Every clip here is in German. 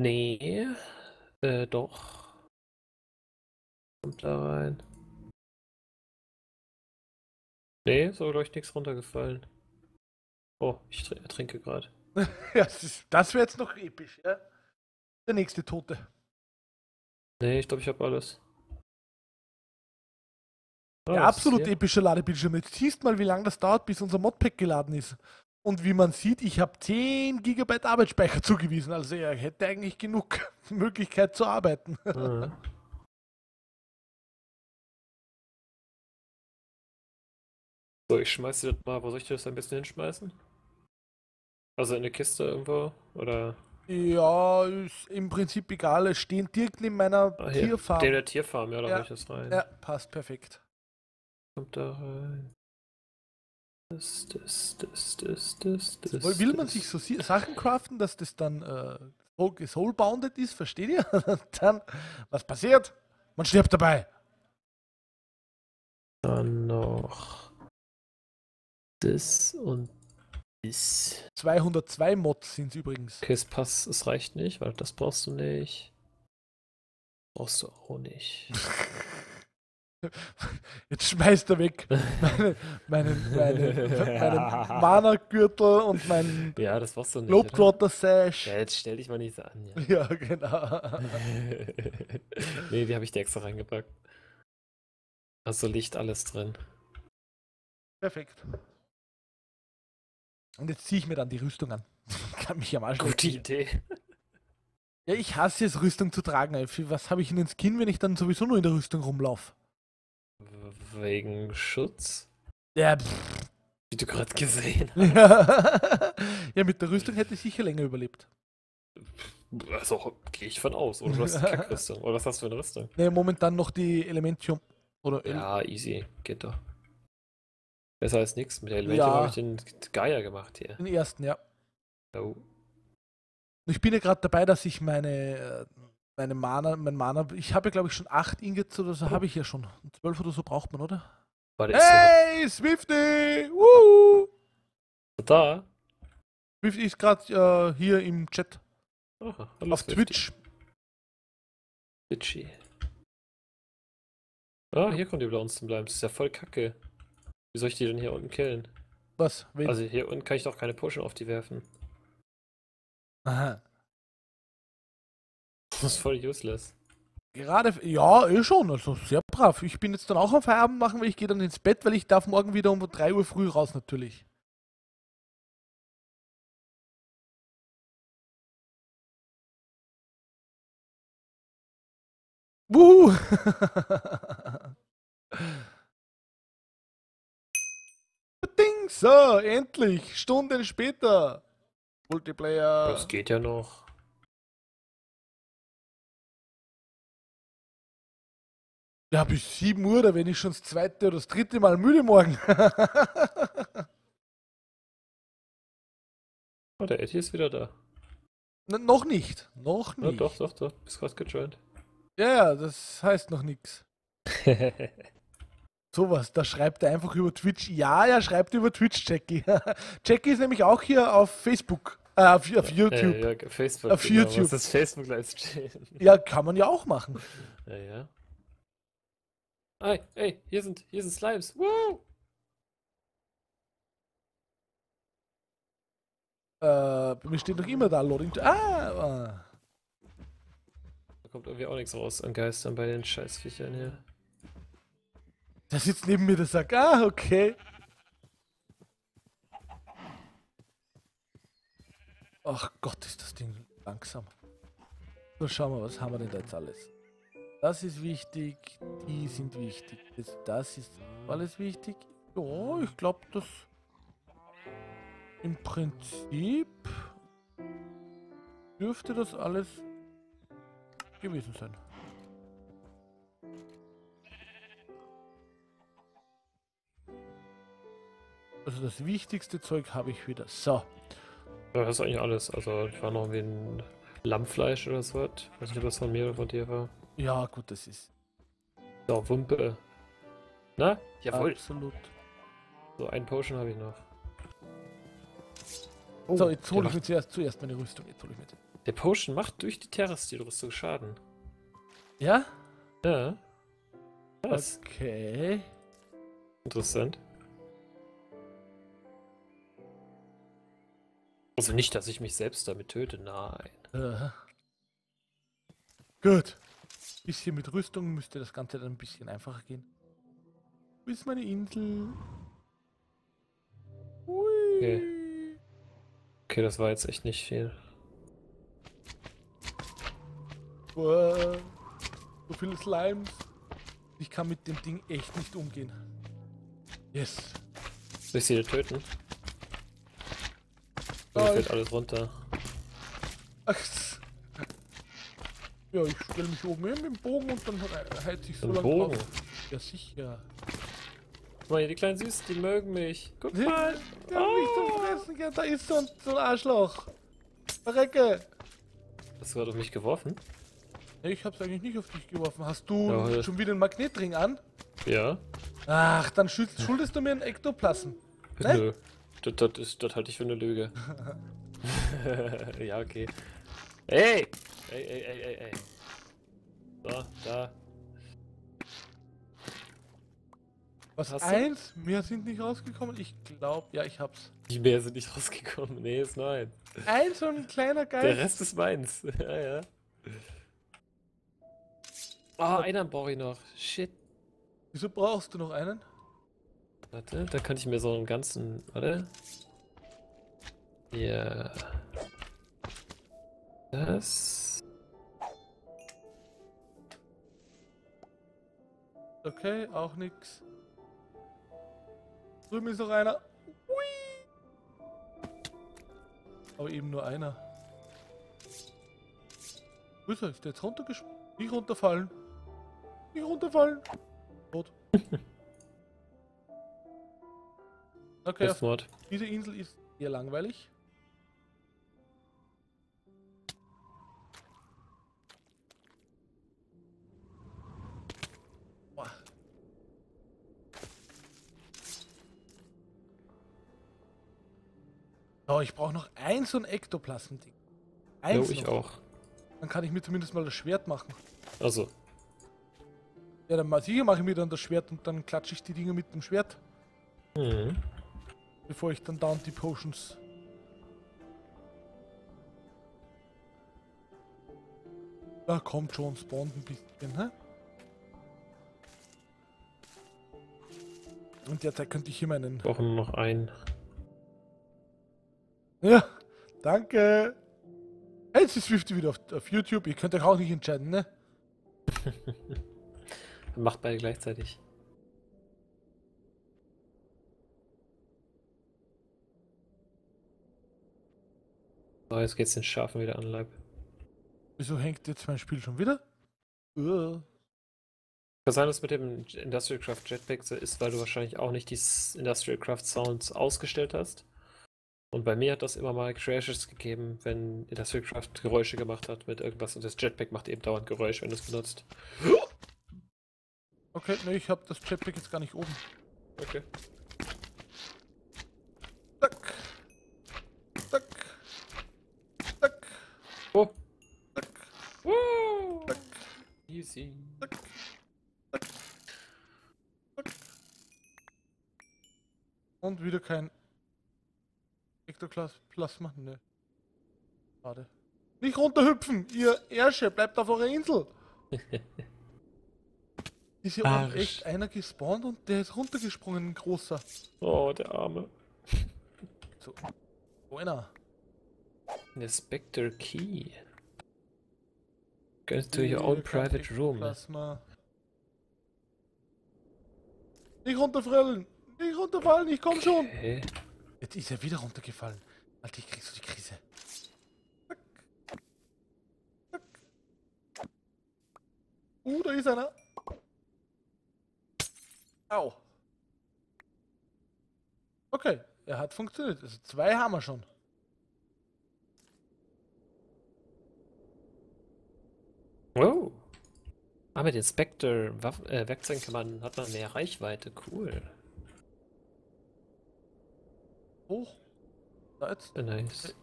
Nee. Äh, doch. Kommt da rein. Nee, ist aber glaube ich nichts runtergefallen. Oh, ich tr trinke gerade. ja, das, das wäre jetzt noch episch, ja? Der nächste Tote. Nee, ich glaube, ich habe alles. Oh, was ist absolut hier? epischer Ladebildschirm. Jetzt siehst mal, wie lange das dauert, bis unser Modpack geladen ist. Und wie man sieht, ich habe 10 GB Arbeitsspeicher zugewiesen. Also er hätte eigentlich genug Möglichkeit zu arbeiten. Ah. So, ich schmeiße das mal. Wo soll ich das ein bisschen hinschmeißen? Also in eine Kiste irgendwo? Oder Ja, ist im Prinzip egal. Es stehen direkt neben meiner Ah. Tierfarm. den der Tierfarm? Ja, da Ja. ich das rein. Ja, passt perfekt. Kommt da rein. Das, das, das, das, das, das. Will man sich so Sachen craften, dass das dann äh, so soulbounded ist, versteht ihr? dann, was passiert? Man stirbt dabei. Dann noch das und das. 202 Mods sind es übrigens. Okay, es passt, es reicht nicht, weil das brauchst du nicht. Brauchst du auch nicht. Jetzt schmeißt er weg meine, meinen meine, meine Mana-Gürtel und meinen Ja, das brauchst du nicht. oder? Globetrotter-Sash. Ja, jetzt stell dich mal nicht so an. Ja. Ja, genau. nee, die habe ich dir extra reingepackt. Also Licht alles drin. Perfekt. Und jetzt ziehe ich mir dann die Rüstung an. Kann mich am Arsch Gute. Idee. Ja, ich hasse es, Rüstung zu tragen. was habe ich in den Skin, wenn ich dann sowieso nur in der Rüstung rumlaufe? Wegen Schutz? Ja, pff. Wie du gerade gesehen hast. ja, mit der Rüstung hätte ich sicher länger überlebt. Also gehe ich von aus. Oder du hast eine Kackrüstung. Oder was hast du für eine Rüstung? Ne, momentan noch die Elementium. Oder El- Ja, easy. Geht doch. Besser als nichts. Mit der Elementum Ja. habe ich den Geier gemacht hier. den ersten, ja. Oh. Ich bin ja gerade dabei, dass ich meine, äh, meine Mana, mein Mana, ich habe ja glaube ich schon 8 Ingots oder so, habe ich ja schon. 12 oder so braucht man, oder? Warte, Hey, Swifty! Woo! da? Swifty ist gerade äh, hier im Chat Aha, auf Swifty. Twitch. Twitchy. Ah, hier kommt die bei uns Bleiben. Das ist ja voll kacke. Wie soll ich die denn hier unten killen? Was? Wen? Also hier unten kann ich doch keine Potion auf die werfen. Aha. Das ist voll useless. Gerade, ja, eh schon, also sehr brav. Ich bin jetzt dann auch am Feierabend machen, weil ich gehe dann ins Bett, weil ich darf morgen wieder um 3 Uhr früh raus natürlich. Wuhu! Ding, so, endlich, Stunden später. Multiplayer. Das geht ja noch. Ja, bis 7 Uhr, da bin ich schon das zweite oder das dritte Mal müde morgen. Oh, der Eddie ist wieder da. N noch nicht. Noch Ja, nicht. doch, doch, doch. Bist gerade gejoint. Ja, ja, das heißt noch nichts. Sowas, da schreibt er einfach über Twitch. Ja, er schreibt über Twitch, Jackie. Jackie ist nämlich auch hier auf Facebook. Äh, auf, auf YouTube. Ja, ja, Facebook. Auf genau. YouTube. Ist Facebook Livestream? Ja, kann man ja auch machen. Ja, ja. Ey, ey, hier sind, hier sind Slimes. Woo! Äh, bei mir steht noch immer da Loading. Ah. Da kommt irgendwie auch nichts raus an Geistern bei den Scheißviechern hier. der sitzt neben mir, der sagt, ah, okay. Ach Gott, ist das Ding langsam. So, schauen wir, was haben wir denn da jetzt alles? Das ist wichtig, die sind wichtig. Das, das ist alles wichtig. Ja, ich glaube, das im Prinzip dürfte das alles gewesen sein. Also das wichtigste Zeug habe ich wieder. So. Das ist eigentlich alles. Also, ich war noch wie ein Lammfleisch oder so. was. Weiß nicht, ob das von mir oder von dir war. Ja, gut, das ist So, Wumpe. Na? Jawohl. absolut. So, ein Potion habe ich noch. so, jetzt hole ich mir zuerst, zuerst meine Rüstung. Jetzt hole ich mir die. Der Potion macht durch die Terra-Stil-Rüstung Schaden. Ja? Ja. Was? Okay. Interessant. Also nicht, dass ich mich selbst damit töte, nein. Äh. Gut. Bisschen mit Rüstung müsste das Ganze dann ein bisschen einfacher gehen. Wo ist meine Insel? Hui. Okay. Okay, das war jetzt echt nicht viel. Boah. So viele Slimes. Ich kann mit dem Ding echt nicht umgehen. Yes. Soll ich sie töten? Ich- fällt alles runter? Ach. Ja, ich stelle mich oben hin mit dem Bogen und dann he- heizt ich so lange Bogen. drauf. Ja, sicher. Guck mal hier, die kleinen Süßen, die mögen mich. Guck mal. Der hat mich zum Fressen, gell? da ist so ein, so ein Arschloch. Verrecke. Hast du gerade auf mich geworfen? Nee, ich hab's eigentlich nicht auf dich geworfen. Hast du Ja, schon wieder einen Magnetring an? Ja. Ach, dann schuld, schuldest du mir einen Ektoplasm. Ne? Nö. Das, das, ist, das halte ich für eine Lüge. ja, okay. Ey! Ey, ey, ey, ey, ey. So, da. Was? Hast du? Eins? Mehr sind nicht rausgekommen? Ich glaube, ja, ich hab's. Die mehr sind nicht rausgekommen. Nee, ist nein. Ein so ein kleiner Der Geist. Rest ist meins. ja, ja. Ah, einen brauche ich noch. Shit. Wieso brauchst du noch einen? Warte, da kann ich mir so einen ganzen. Warte. Ja. Das. Okay, auch nix. Drüben ist noch einer. Hui. Aber eben nur einer. Wo ist er? Ist der jetzt runtergesprungen? Nicht runterfallen. Nicht runterfallen. Tot. Okay, auf diese Insel ist eher langweilig. Oh, ich brauche noch ein so ein Ektoplasm-Ding. Jo, Eins ich noch. auch. Dann kann ich mir zumindest mal das Schwert machen. Also, Ja, dann mal sicher mache ich mir dann das Schwert und dann klatsche ich die Dinger mit dem Schwert, hm. bevor ich dann down die Potions. Da kommt schon, spawnt ein bisschen, hä? Und derzeit könnte ich hier meinen. brauchen noch einen. Ja, danke. Jetzt ist Swifty wieder auf, auf YouTube. Ihr könnt euch auch nicht entscheiden, ne? Macht beide gleichzeitig. So, jetzt geht's den Schafen wieder an Leib. Wieso hängt jetzt mein Spiel schon wieder? Uh. Kann sein, dass mit dem Industrial Craft Jetpack so ist, weil du wahrscheinlich auch nicht die Industrial Craft Sounds ausgestellt hast. Und bei mir hat das immer mal Crashes gegeben, wenn Industrial Craft Geräusche gemacht hat mit irgendwas und das Jetpack macht eben dauernd Geräusche, wenn du es benutzt. Okay, ne, ich habe das Jetpack jetzt gar nicht oben. Okay. Zack. Zack. Zack. Oh! Zack. Woo! Zack. Easy. Zack. Und wieder kein Ektoplasma. Ne. Schade. Nicht runterhüpfen, ihr Ärsche, bleibt auf eurer Insel. Ist hier oben Arsch. echt einer gespawnt und der ist runtergesprungen, ein großer. Oh, der Arme. So. Wo einer? Der Spectre Key. Go to your own private room. Plasma. Nicht runterfallen! Nicht runterfallen, ich komm schon! Jetzt ist er wieder runtergefallen. Alter, ich krieg so die Krise. Zack. Zack. Uh, da ist einer. Au. Okay, er hat funktioniert. Also zwei haben wir schon. Oh. Ah, mit den Spectre Waff äh, Werkzeugen kann man, hat man mehr Reichweite. Cool. Hoch. Da jetzt. Nice.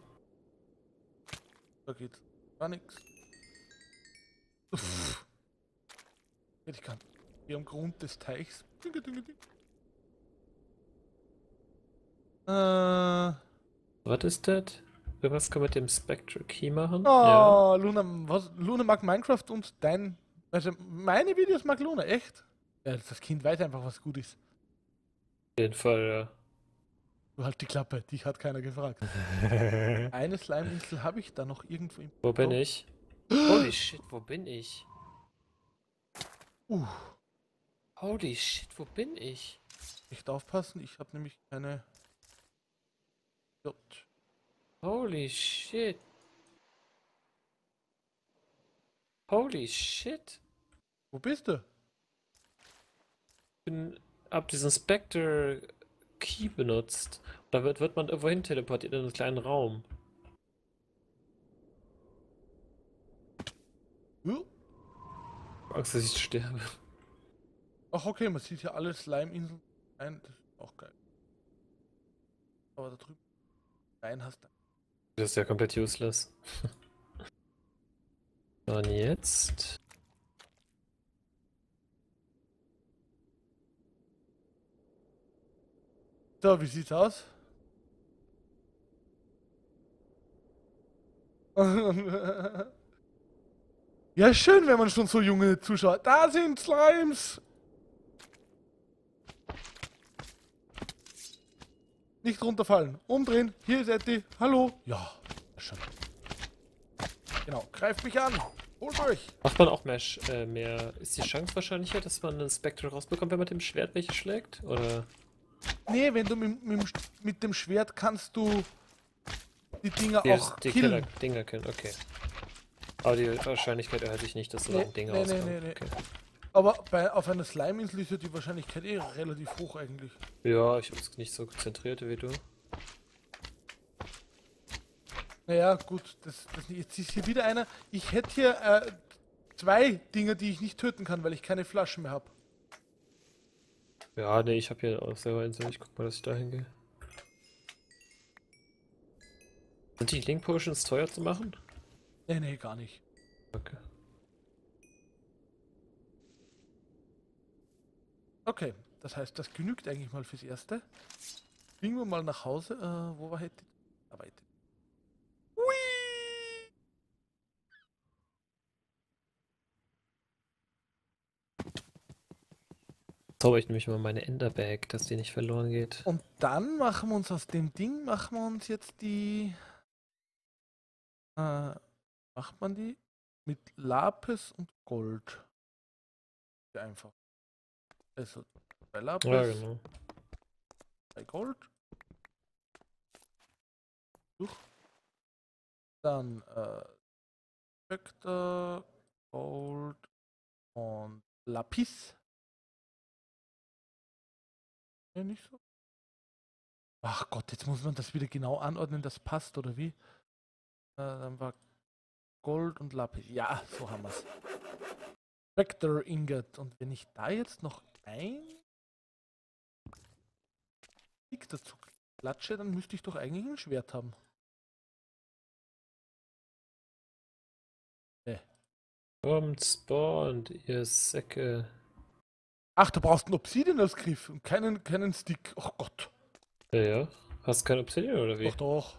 Da geht's. Gar nichts. Ich kann. Hier am Grund des Teichs. Dinge, dinge, dinge. Äh. Was ist das? Irgendwas kann man mit dem Spectral Key machen? Oh, Luna, was, Luna mag Minecraft und dein. Also meine Videos mag Luna, echt? Ja, das Kind weiß einfach, was gut ist. Auf jeden Fall, ja. Du halt die Klappe, dich hat keiner gefragt. Eine Slime-Insel habe ich da noch irgendwo im. Wo bin ich? Holy shit, wo bin ich? Uh, Holy shit, wo bin ich? echt aufpassen, ich habe nämlich keine. J. Holy shit. Holy shit. Wo bist du? Ich bin, hab diesen Spectre Key benutzt. Da wird, wird man irgendwo hin teleportiert in einen kleinen Raum. Uh. Angst, dass ich sterbe. Ach, okay, man sieht hier alle Slime-Inseln. Ein, das ist auch geil. Aber da drüben. Nein, hast du. Das ist ja komplett useless. Und jetzt. So, wie sieht's aus? ja, schön, wenn man schon so junge Zuschauer. Da sind Slimes! Nicht runterfallen. Umdrehen. Hier ist Etty. Hallo. Ja, schon. Genau, greift mich an. Holt euch. Macht man auch mehr, äh, mehr. Ist die Chance wahrscheinlicher, dass man einen Spectre rausbekommt, wenn man mit dem Schwert welche schlägt? Oder. Nee, wenn du mit, mit, mit dem Schwert kannst du die Dinger Die, auch die killen. Killer Dinger killen, okay. Aber die Wahrscheinlichkeit erhält sich nicht, dass so Nee, ein Ding nee, nee, rauskommt. nee, nee. Okay. Aber bei, auf einer Slime-Insel ist ja die Wahrscheinlichkeit eh relativ hoch eigentlich. Ja, ich hab's nicht so konzentriert wie du. Naja, gut, das, das, jetzt ist hier wieder einer. Ich hätte hier äh, zwei Dinge, die ich nicht töten kann, weil ich keine Flaschen mehr habe. Ja, nee, ich hab hier auch selber Insel. Ich guck mal, dass ich da hingehe. Sind die Link Potions teuer zu machen? Nee, nee, gar nicht. Okay. Okay, das heißt, das genügt eigentlich mal fürs Erste. Fliegen wir mal nach Hause. Äh, wo war hätte? Aber Zauber ich nämlich mal meine Enderbag, dass die nicht verloren geht. Und dann machen wir uns aus dem Ding, machen wir uns jetzt die. Äh, macht man die? Mit Lapis und Gold. Einfach. Also, bei Lapis, Ja, genau. bei Gold. Durch. Dann, äh, Spectre, Gold und Lapis. Ja, nicht so. Ach Gott, jetzt muss man das wieder genau anordnen, das passt, oder wie? Äh, dann war Gold und Lapis. Ja, so haben wir es. Spectre Ingot. Und wenn ich da jetzt noch ein Stick dazu klatsche, dann müsste ich doch eigentlich ein Schwert haben. Kommt, spawnt, ihr Säcke. Ach, da brauchst du einen Obsidian als Griff und keinen, keinen Stick. Oh Gott. Ja, ja. Hast kein Obsidian oder wie? Doch, doch.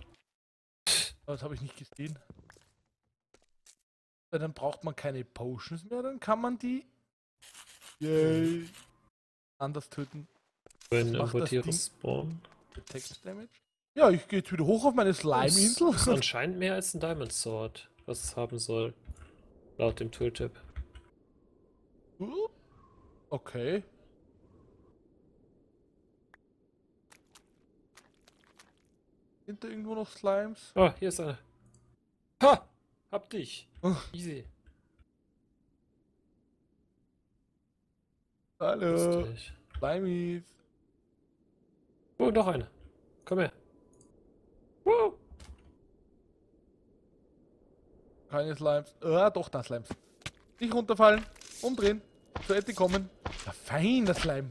Aber Das habe ich nicht gesehen. Ja, dann braucht man keine Potions mehr, dann kann man die Yay. anders töten. Wenn das Tiere spawnen. Text Damage. Ja, ich gehe jetzt wieder hoch auf meine Das Slime-Insel. ist anscheinend mehr als ein Diamond Sword, was es haben soll. Laut dem Tooltip. Uh, Okay. Sind da irgendwo noch Slimes? Oh, hier ist einer. Ha! Hab dich. Oh. Easy. Hallo. Slimies. Oh, noch einer. Komm her. Wow. Keine Slimes. Ah, doch, da Slimes. Nicht runterfallen. Umdrehen. Zur Ette kommen. Ja, fein, das Slime.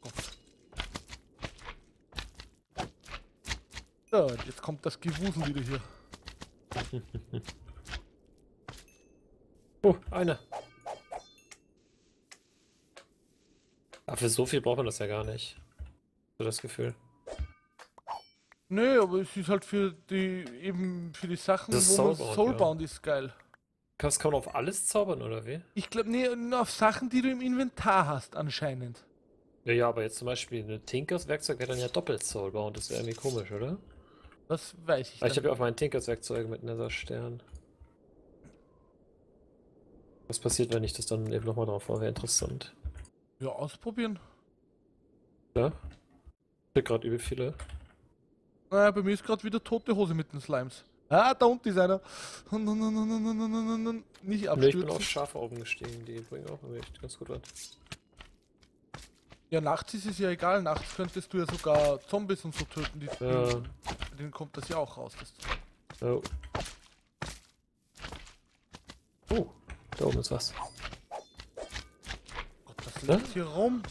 Gott. Ja, jetzt kommt das Gewusel wieder hier. Oh, eine. Aber für so viel braucht man das ja gar nicht. So das Gefühl. Nö, aber es ist halt für die eben für die Sachen, Das wo man Soulbound, Soulbound ist geil. Kannst kann man auf alles zaubern, oder wie? Ich glaube, nee, nur auf Sachen, die du im Inventar hast, anscheinend. Ja, ja, aber jetzt zum Beispiel ein Tinkers Werkzeug wäre dann ja doppelt Soulbound. Das wäre irgendwie komisch, oder? Das weiß ich Weil ich habe ja auch mein Tinkers Werkzeug mit Nether Stern. Was passiert, wenn ich das dann eben nochmal drauf war? Wäre interessant. Ja, ausprobieren. Ja? Ich gerade übel viele. Naja, bei mir ist gerade wieder tote Hose mit den Slimes. Ah, da unten ist einer. Nicht Nee, ich bin abstürzen. auf Schafe oben gestiegen, die bringen auch irgendwie echt ganz gut was. Ja, nachts ist es ja egal. Nachts könntest du ja sogar Zombies und so töten. Die, Ja. Bei denen kommt das ja auch raus. Das Oh. Oh, da oben ist was. Gott, das Ja? liegt hier rum.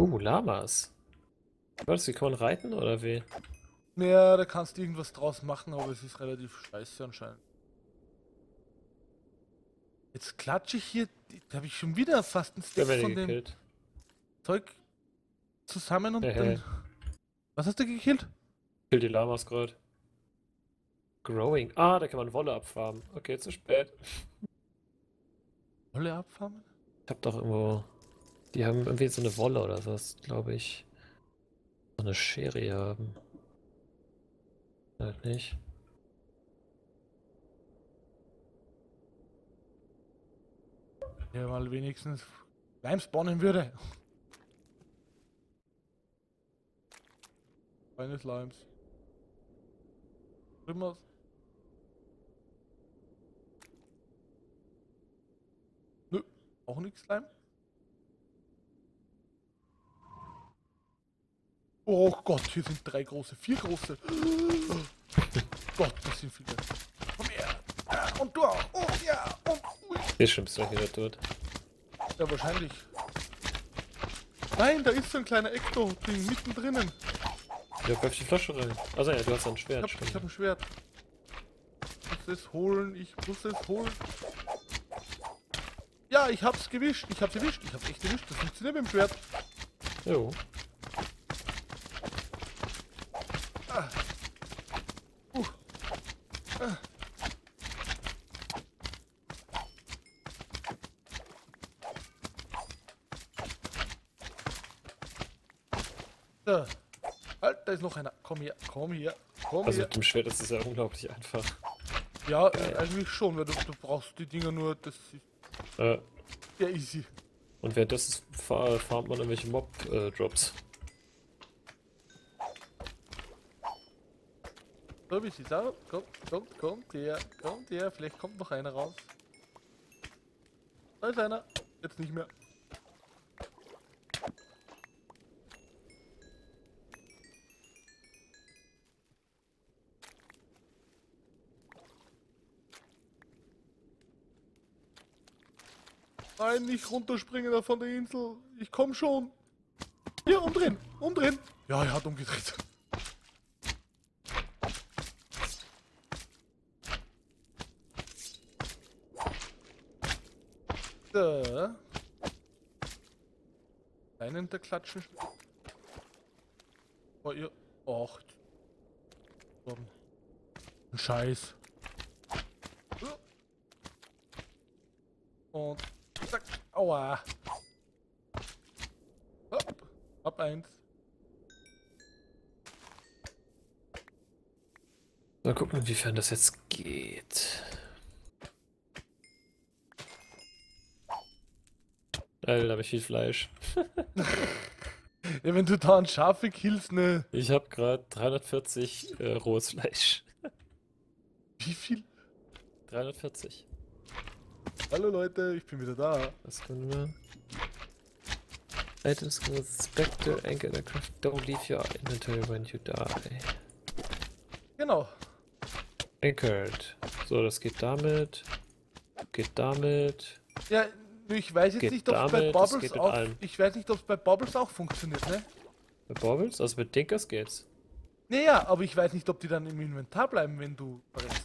Uh, Lamas. Was, die kann man reiten oder wie? Naja, da kannst du irgendwas draus machen, aber es ist relativ scheiße anscheinend. Jetzt klatsche ich hier, da habe ich schon wieder fast ein werde von dem gekillt. Zeug zusammen und Hehe. dann... Was hast du gekillt? Kill die Lamas gerade. Growing. Ah, da kann man Wolle abfarmen. Okay, zu spät. Wolle abfarmen? Ich hab doch irgendwo. Die haben irgendwie so eine Wolle oder sowas, glaube ich. So eine Schere haben. Halt nicht. Ja, mal wenigstens Slime spawnen würde. Keine Slimes. Immer. Nö, auch nichts Slime. Oh Gott, hier sind drei große, vier große. Gott, das sind viele. Komm her. Und du auch. Oh ja. Und ui. Hier schwimmst du wieder tot. Ja, wahrscheinlich. Nein, da ist so ein kleiner Ecto-Ding mittendrin. Ja, werf die Flasche rein. Also ja, du hast ein Ich Schwert. hab, stimmt. ich hab ein Schwert. Ich muss es holen, ich muss es holen. Ja, ich hab's gewischt, ich hab's erwischt, ich hab's echt erwischt. Das funktioniert mit dem Schwert. Jo. So. Halt, da ist noch einer. Komm hier, komm hier, komm Also hier. mit dem Schwert ist es ja unglaublich einfach. Ja, äh, eigentlich schon, weil du, du brauchst die Dinger nur, das ist Äh, ja easy. und währenddessen fa farmt man irgendwelche Mob-Drops. So, wie sieht's aus? Kommt, kommt, kommt her, kommt her, vielleicht kommt noch einer raus. Da ist einer, jetzt nicht mehr. Nein, nicht runterspringen da von der Insel. Ich komm schon. Hier, umdrehen, umdrehen. Ja, er hat umgedreht. Da. Einen der klatschen. Oh, ihr. Och. Scheiß. Und. Aua. Hopp. Hab eins. Mal gucken, inwiefern das jetzt geht. Alter, da hab ich viel Fleisch. Ja, wenn du da ein Schafe killst, ne. Ich habe gerade 340 äh, rohes Fleisch. Wie viel? 340. Hallo Leute, ich bin wieder da. Was können wir? Items with Spectre, Anchor, and Craft. Don't leave your inventory when you die. Genau. Anchored. So, das geht damit. Geht damit. Ja, ich weiß jetzt Geht nicht, ob es bei Bubbles auch. allem. Ich weiß nicht, ob es bei Bubbles auch funktioniert, ne? Bei Bobbles? Also mit Dinkers geht's. Naja, aber ich weiß nicht, ob die dann im Inventar bleiben, wenn du brennst.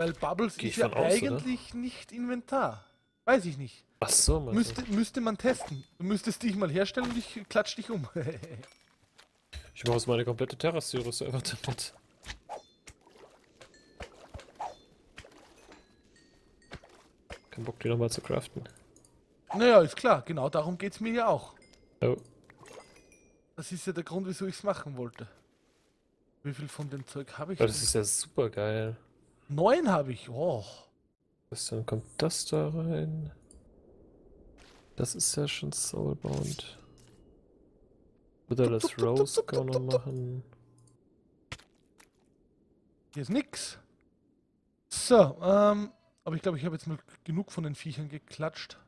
Weil Bubbles Geh ist ja aus, oder? eigentlich nicht Inventar. Weiß ich nicht. Ach so, meinst Müsste, müsste man testen. Du müsstest dich mal herstellen und ich klatsch dich um. Ich mache jetzt meine komplette Terrasyros-Server damit. Kein Bock, die nochmal zu craften. naja, ist klar. Genau darum geht's mir ja auch. Oh, Das ist ja der Grund, wieso ich es machen wollte. Wie viel von dem Zeug habe ich? aber das ist ja super geil. Neun habe ich. Oh. Was, dann kommt das da rein. Das ist ja schon Soulbound. Oder das Rose kann noch machen. Hier ist nix. So, ähm, aber ich glaube, ich habe jetzt mal genug von den Viechern geklatscht.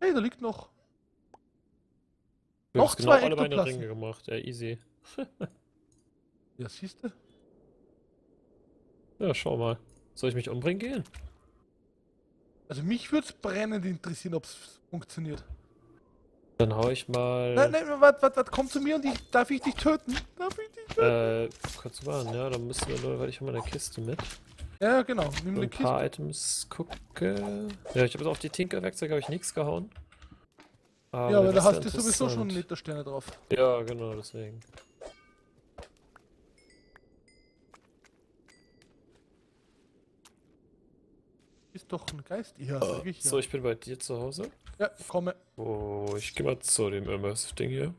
Hey, da liegt noch. Wir Noch haben genau zwei alle meine. Ringe gemacht. Ja, easy. Ja, siehst du? Ja, schau mal. Soll ich mich umbringen gehen? Also mich würde es brennend interessieren, ob es funktioniert. Dann hau ich mal. Nein, nein, warte, warte, warte, komm zu mir und ich, darf ich dich töten? Darf ich dich töten? Äh, kurz warten, ja, dann müssen wir nur, weil ich habe meine Kiste mit. Ja, genau. Nimm eine ein paar Kiste. Items gucke. Ja, ich habe jetzt auf die Tinker-Werkzeuge habe ich nichts gehauen. Ja, der aber da hast du sowieso schon interessant. Litersterne drauf. Ja, genau, deswegen. Ist doch ein Geist. Ja, Äh, sag ich ja. So, ich bin bei dir zu Hause. ja, komme. Oh, ich gehe mal zu dem Immersive-Ding hier.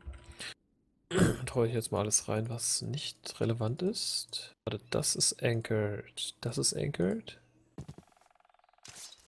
Und hole ich jetzt mal alles rein, was nicht relevant ist. Warte, das ist anchored. Das ist anchored.